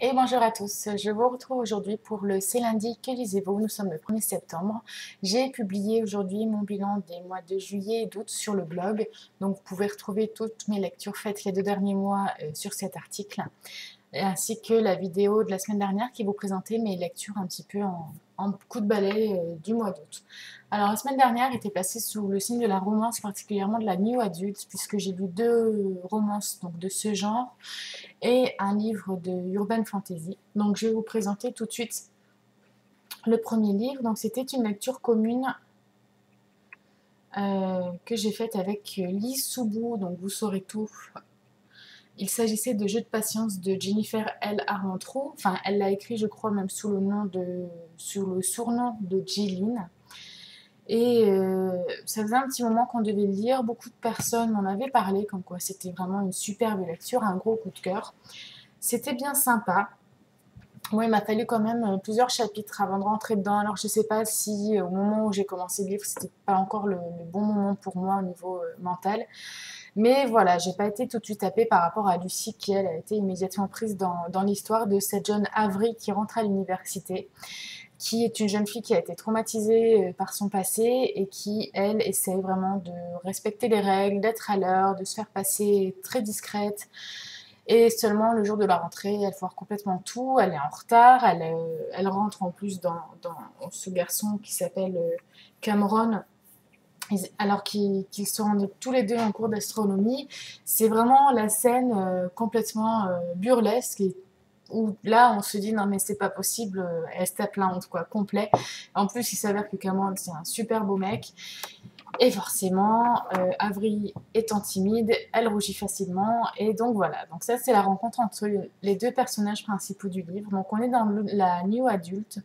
Et bonjour à tous, je vous retrouve aujourd'hui pour le C'est lundi, que lisez-vous? Nous sommes le 1er septembre. J'ai publié aujourd'hui mon bilan des mois de juillet et d'août sur le blog, donc vous pouvez retrouver toutes mes lectures faites les deux derniers mois euh, sur cet article, ainsi que la vidéo de la semaine dernière qui vous présentait mes lectures un petit peu en, coup de balai euh, du mois d'août. Alors la semaine dernière était placée sous le signe de la romance, particulièrement de la new adulte, puisque j'ai lu deux romances donc, de ce genre et un livre de urban fantasy. Donc je vais vous présenter tout de suite le premier livre. Donc c'était une lecture commune euh, que j'ai faite avec Lise Soubou, donc vous saurez tout il s'agissait de Jeux de patience de Jennifer L. Armentrout. Enfin, elle l'a écrit, je crois, même sous le nom de, sur le surnom de Jillian. Et euh, ça faisait un petit moment qu'on devait le lire. Beaucoup de personnes m'en avaient parlé, comme quoi c'était vraiment une superbe lecture, un gros coup de cœur. C'était bien sympa. Moi, il m'a fallu quand même euh, plusieurs chapitres avant de rentrer dedans. Alors, je ne sais pas si euh, au moment où j'ai commencé le livre, c'était pas encore le, bon moment pour moi au niveau mental. Mais voilà, j'ai pas été tout de suite tapée par rapport à Lucie qui, elle, a été immédiatement prise dans, l'histoire de cette jeune Avery qui rentre à l'université qui est une jeune fille qui a été traumatisée euh, par son passé et qui, elle, essaie vraiment de respecter les règles, d'être à l'heure, de se faire passer très discrète. Et seulement le jour de la rentrée, elle foire complètement tout, elle est en retard, elle, euh, elle rentre en plus dans, dans ce garçon qui s'appelle euh, Cameron, alors qu'ils se rendent tous les deux en cours d'astronomie. C'est vraiment la scène euh, complètement burlesque où là on se dit non mais c'est pas possible, elle se tape la honte quoi, complet. En plus il s'avère que Cameron c'est un super beau mec. Et forcément, Avery étant timide, elle rougit facilement. Et donc voilà, donc ça c'est la rencontre entre les deux personnages principaux du livre. Donc on est dans la New Adulte.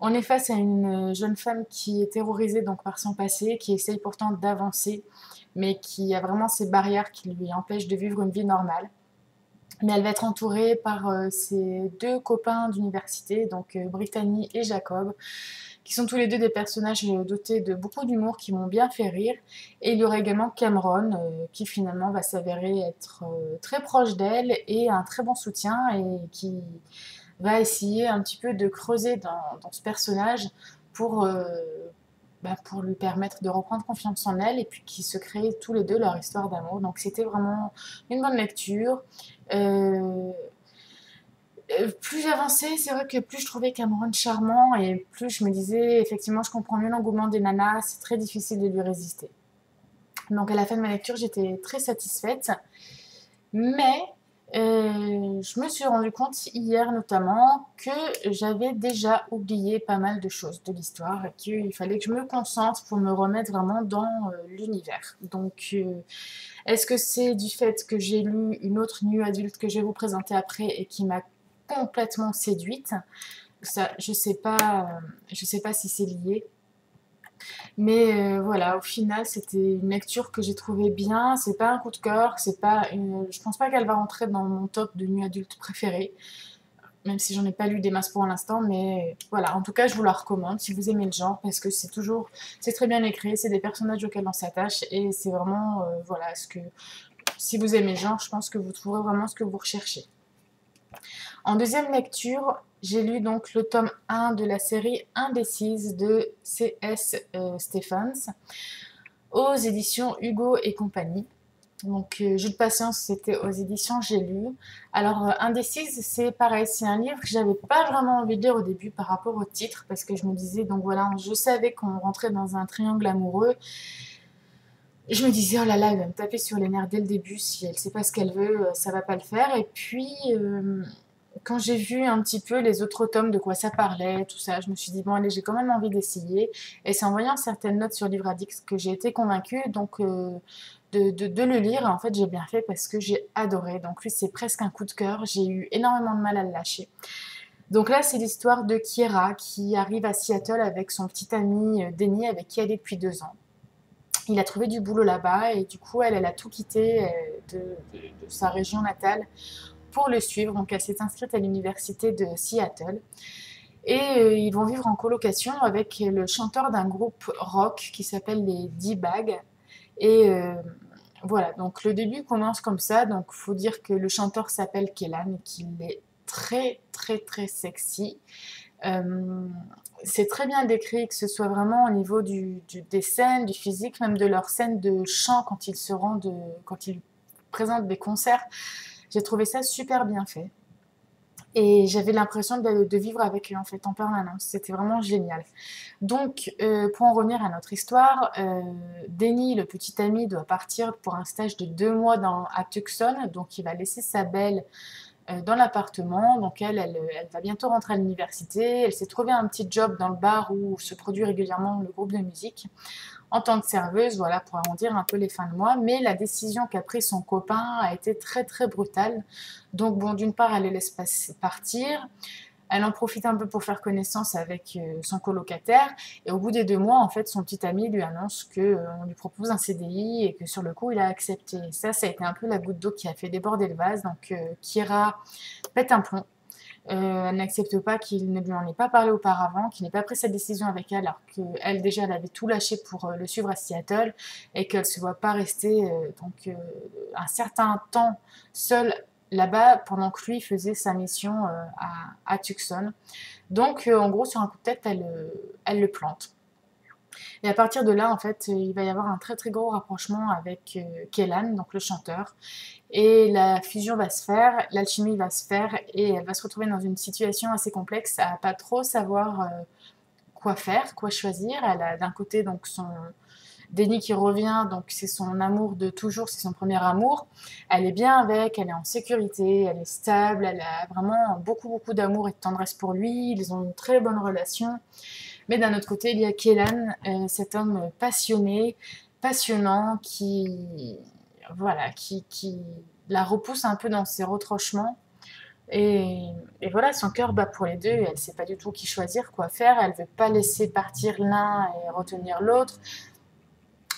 On est face à une jeune femme qui est terrorisée donc par son passé, qui essaye pourtant d'avancer, mais qui a vraiment ces barrières qui lui empêchent de vivre une vie normale. Mais elle va être entourée par euh, ses deux copains d'université, donc euh, Brittany et Jacob, qui sont tous les deux des personnages euh, dotés de beaucoup d'humour qui m'ont bien fait rire. Et il y aura également Cameron, qui finalement va s'avérer être très proche d'elle et un très bon soutien et qui va essayer un petit peu de creuser dans, ce personnage pour, bah, pour lui permettre de reprendre confiance en elle et puis qu'ils se créent tous les deux leur histoire d'amour. Donc c'était vraiment une bonne lecture. Euh, euh, plus j'avançais, c'est vrai que plus je trouvais Cameron charmant et plus je me disais, effectivement, je comprends mieux l'engouement des nanas, c'est très difficile de lui résister. Donc à la fin de ma lecture, j'étais très satisfaite. Mais euh, je me suis rendu compte hier notamment que j'avais déjà oublié pas mal de choses de l'histoire et qu'il fallait que je me concentre pour me remettre vraiment dans euh, l'univers. Donc, euh, est-ce que c'est du fait que j'ai lu une autre nuit adulte que je vais vous présenter après et qui m'a complètement séduite? Ça, je sais pas, je sais pas si c'est lié. Mais euh, voilà, au final, c'était une lecture que j'ai trouvée bien. C'est pas un coup de cœur, c'est pas je pense pas qu'elle va rentrer dans mon top de nuit adulte préférée. Même si j'en ai pas lu des masses pour l'instant, mais voilà, en tout cas, je vous la recommande si vous aimez le genre, parce que c'est toujours, c'est très bien écrit, c'est des personnages auxquels on s'attache, et c'est vraiment, euh, voilà, ce que, si vous aimez le genre, je pense que vous trouverez vraiment ce que vous recherchez. En deuxième lecture, j'ai lu donc le tome 1 de la série Indécise de C.S. Euh, Stephens aux éditions Hugo et compagnie. Donc, euh, de patience, c'était aux éditions J'ai lu. Alors, euh, Indécise, c'est pareil, c'est un livre que j'avais pas vraiment envie de lire au début par rapport au titre, parce que je me disais, donc voilà, je savais qu'on rentrait dans un triangle amoureux. Je me disais, oh là là, elle va me taper sur les nerfs dès le début, si elle sait pas ce qu'elle veut, ça va pas le faire. Et puis, quand j'ai vu un petit peu les autres tomes, de quoi ça parlait, tout ça, je me suis dit, bon, allez, j'ai quand même envie d'essayer. Et c'est en voyant certaines notes sur Livradix que j'ai été convaincue donc, euh, de, de, le lire. En fait, j'ai bien fait parce que j'ai adoré. Donc, lui, c'est presque un coup de cœur. J'ai eu énormément de mal à le lâcher. Donc là, c'est l'histoire de Kiera qui arrive à Seattle avec son petit ami euh, Denny, avec qui elle est depuis deux ans. Il a trouvé du boulot là-bas et du coup, elle, elle a tout quitté euh, de, de sa région natale pour le suivre. Donc elle s'est inscrite à l'université de Seattle. Et euh, ils vont vivre en colocation avec le chanteur d'un groupe rock qui s'appelle les D-Bag. Et euh, voilà, donc le début commence comme ça. Donc il faut dire que le chanteur s'appelle Kellan, qu'il est très très très sexy. Euh, c'est très bien décrit, que ce soit vraiment au niveau du, des scènes, du physique, même de leurs scènes de chant quand ils se rendent, quand ils présentent des concerts. J'ai trouvé ça super bien fait. Et j'avais l'impression de, vivre avec eux en fait en permanence. C'était vraiment génial. Donc, euh, pour en revenir à notre histoire, euh, Denny, le petit ami, doit partir pour un stage de deux mois à Tucson. Donc, il va laisser sa belle euh, dans l'appartement. Donc, elle, elle, elle, va bientôt rentrer à l'université. Elle s'est trouvée un petit job dans le bar où se produit régulièrement le groupe de musique en tant que serveuse, voilà, pour arrondir un peu les fins de mois. Mais la décision qu'a prise son copain a été très très brutale. Donc bon, d'une part, elle les laisse partir. Elle en profite un peu pour faire connaissance avec euh, son colocataire. Et au bout des deux mois, en fait, son petit ami lui annonce qu'on euh, lui propose un CDI et que sur le coup, il a accepté. Ça, ça a été un peu la goutte d'eau qui a fait déborder le vase. Donc, euh, Kira pète un plomb. Euh, elle n'accepte pas qu'il ne lui en ait pas parlé auparavant, qu'il n'ait pas pris cette décision avec elle, alors qu'elle déjà elle avait tout lâché pour euh, le suivre à Seattle et qu'elle ne se voit pas rester euh, donc un certain temps seule là-bas pendant que lui faisait sa mission à, Tucson. Donc en gros sur un coup de tête elle, elle le plante. Et à partir de là, en fait, il va y avoir un très très gros rapprochement avec Kellan, donc le chanteur. Et la fusion va se faire, l'alchimie va se faire et elle va se retrouver dans une situation assez complexe à pas trop savoir euh, quoi faire, quoi choisir. Elle a d'un côté donc son déni qui revient, donc c'est son amour de toujours, c'est son premier amour. Elle est bien avec, elle est en sécurité, elle est stable, elle a vraiment beaucoup beaucoup d'amour et de tendresse pour lui. Ils ont une très bonne relation. Mais d'un autre côté, il y a Kélan, euh, cet homme passionné, passionnant, qui voilà, qui, la repousse un peu dans ses retranchements. Et, voilà, son cœur bat pour les deux, elle ne sait pas du tout qui choisir, quoi faire, elle ne veut pas laisser partir l'un et retenir l'autre.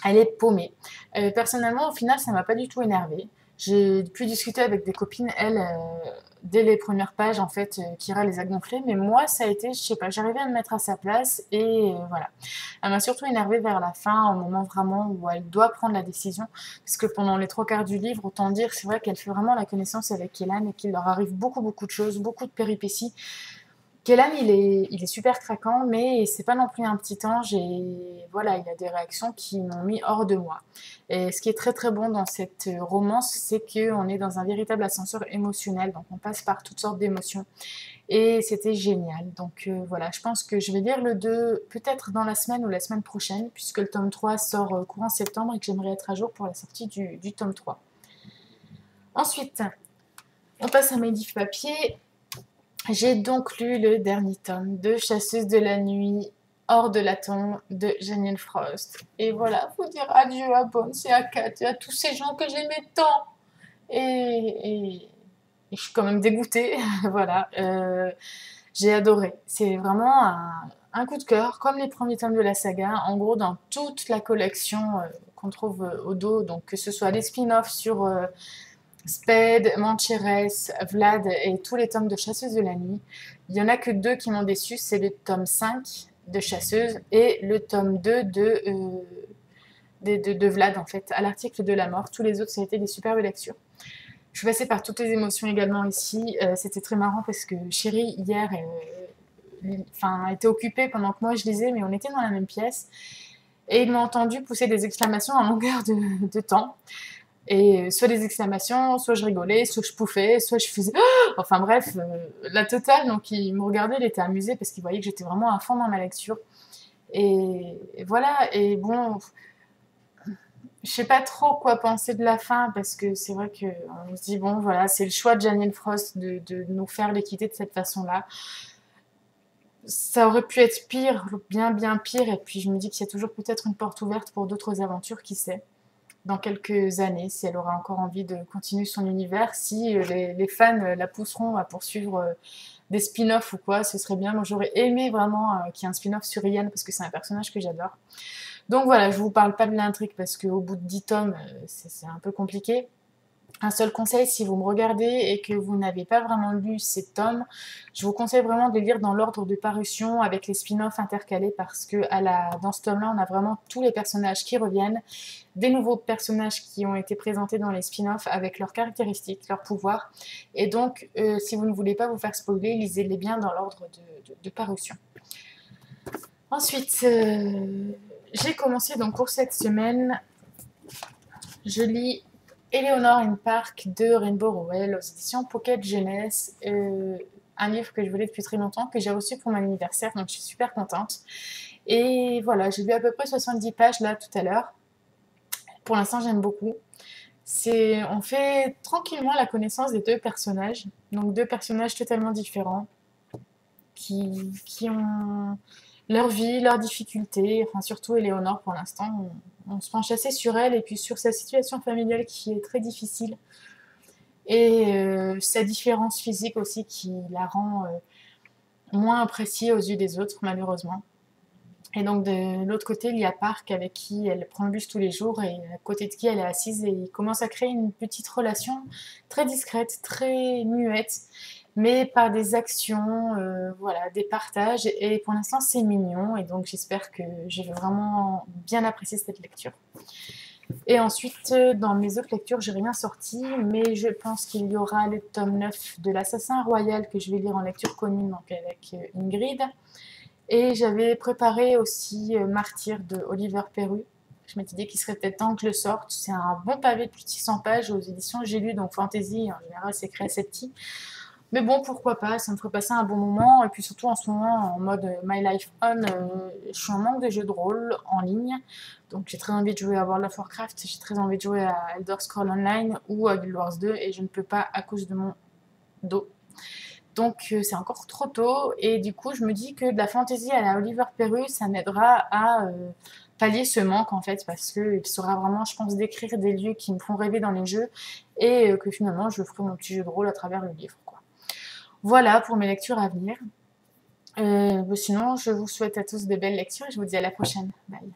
Elle est paumée. Euh, personnellement, au final, ça m'a pas du tout énervée. J'ai pu discuter avec des copines, elles, euh, dès les premières pages, en fait, euh, Kira les a gonflées, mais moi, ça a été, je sais pas, j'arrivais à me mettre à sa place, et euh, voilà. Elle m'a surtout énervée vers la fin, au moment vraiment où elle doit prendre la décision, parce que pendant les trois quarts du livre, autant dire, c'est vrai qu'elle fait vraiment la connaissance avec Kélan, et qu'il leur arrive beaucoup, beaucoup de choses, beaucoup de péripéties, Kélan, il est, il est super craquant, mais c'est pas non plus un petit ange et voilà, il a des réactions qui m'ont mis hors de moi. Et ce qui est très très bon dans cette romance, c'est qu'on est dans un véritable ascenseur émotionnel, donc on passe par toutes sortes d'émotions. Et c'était génial. Donc euh, voilà, je pense que je vais lire le 2 peut-être dans la semaine ou la semaine prochaine, puisque le tome 3 sort euh, courant septembre et que j'aimerais être à jour pour la sortie du, tome 3. Ensuite, on passe à mes papier. J'ai donc lu le dernier tome de Chasseuse de la nuit hors de la tombe de Janine Frost. Et voilà, faut dire adieu à Bones et à Kat et à tous ces gens que j'aimais tant. Et, je suis quand même dégoûtée. voilà, euh, j'ai adoré. C'est vraiment un, coup de cœur, comme les premiers tomes de la saga. En gros, dans toute la collection euh, qu'on trouve au dos, donc que ce soit les spin-offs sur euh, Spade, Mancheres, Vlad et tous les tomes de Chasseuse de la nuit. Il n'y en a que deux qui m'ont déçu, c'est le tome 5 de Chasseuse et le tome 2 euh, de, de, Vlad, en fait, à l'article de la mort. Tous les autres, ça a été des superbes lectures. Je suis passée par toutes les émotions également ici. Euh, c'était très marrant parce que Chérie, hier, euh, enfin, était occupée pendant que moi je lisais, mais on était dans la même pièce. Et il m'a entendu pousser des exclamations en longueur de, de temps. Et soit des exclamations, soit je rigolais, soit je pouffais, soit je faisais... enfin bref, euh, la totale. Donc il me regardait, il était amusé parce qu'il voyait que j'étais vraiment à fond dans ma lecture. Et, voilà, et bon, je sais pas trop quoi penser de la fin parce que c'est vrai qu'on se dit, bon voilà, c'est le choix de Janine Frost de, de nous faire les quitter de cette façon-là. Ça aurait pu être pire, bien bien pire, et puis je me dis qu'il y a toujours peut-être une porte ouverte pour d'autres aventures, qui sait dans quelques années, si elle aura encore envie de continuer son univers, si euh, les, fans euh, la pousseront à poursuivre euh, des spin-offs ou quoi, ce serait bien. Moi, j'aurais aimé vraiment qu'il y ait un spin-off sur Ian parce que c'est un personnage que j'adore. Donc voilà, je vous parle pas de l'intrigue parce qu'au bout de 10 tomes, c'est un peu compliqué. Un seul conseil, si vous me regardez et que vous n'avez pas vraiment lu ces tomes, je vous conseille vraiment de lire dans l'ordre de parution avec les spin-offs intercalés parce que dans ce tome-là, on a vraiment tous les personnages qui reviennent, des nouveaux personnages qui ont été présentés dans les spin-offs avec leurs caractéristiques, leurs pouvoirs. Et donc, euh, si vous ne voulez pas vous faire spoiler, lisez-les bien dans l'ordre de, parution. Ensuite, euh, j'ai commencé donc pour cette semaine, je lis Eleanor in Park de Rainbow Rowell aux éditions Pocket Jeunesse. Euh, un livre que je voulais depuis très longtemps, que j'ai reçu pour mon anniversaire, donc je suis super contente. Et voilà, j'ai lu à peu près 70 pages là tout à l'heure. Pour l'instant, j'aime beaucoup. On fait tranquillement la connaissance des deux personnages, donc deux personnages totalement différents, qui, qui ont leur vie, leurs difficultés, enfin surtout Eleonore pour l'instant, on, se penche assez sur elle et puis sur sa situation familiale qui est très difficile et euh, sa différence physique aussi qui la rend euh, moins appréciée aux yeux des autres malheureusement. Et donc de l'autre côté, il y a Park avec qui elle prend le bus tous les jours et à côté de qui elle est assise et il commence à créer une petite relation très discrète, très muette mais par des actions, euh, voilà, des partages. Et pour l'instant, c'est mignon. Et donc, j'espère que j'ai vraiment bien apprécié cette lecture. Et ensuite, dans mes autres lectures, j'ai rien sorti, mais je pense qu'il y aura le tome 9 de l'Assassin Royal que je vais lire en lecture commune, donc avec euh, Ingrid. Et j'avais préparé aussi euh, Martyr de Oliver Perru. Je m'étais dit qu'il serait peut-être temps que je le sorte. C'est un bon pavé de plus de 600 pages aux éditions J'ai lu, donc fantasy, en général, c'est créé assez petit. Mais bon, pourquoi pas, ça me ferait passer un bon moment. Et puis surtout en ce moment, en mode My Life On, euh, je suis en manque de jeux de rôle en ligne. Donc j'ai très envie de jouer à World of Warcraft, j'ai très envie de jouer à Elder Scrolls Online ou à Guild Wars 2 et je ne peux pas à cause de mon dos. Donc euh, c'est encore trop tôt et du coup je me dis que de la fantasy à la Oliver Perru, ça m'aidera à euh, pallier ce manque en fait parce qu'il sera vraiment je pense décrire des lieux qui me font rêver dans les jeux et que finalement je ferai mon petit jeu de rôle à travers le livre. Voilà pour mes lectures à venir. Euh, sinon, je vous souhaite à tous de belles lectures et je vous dis à la prochaine. Bye.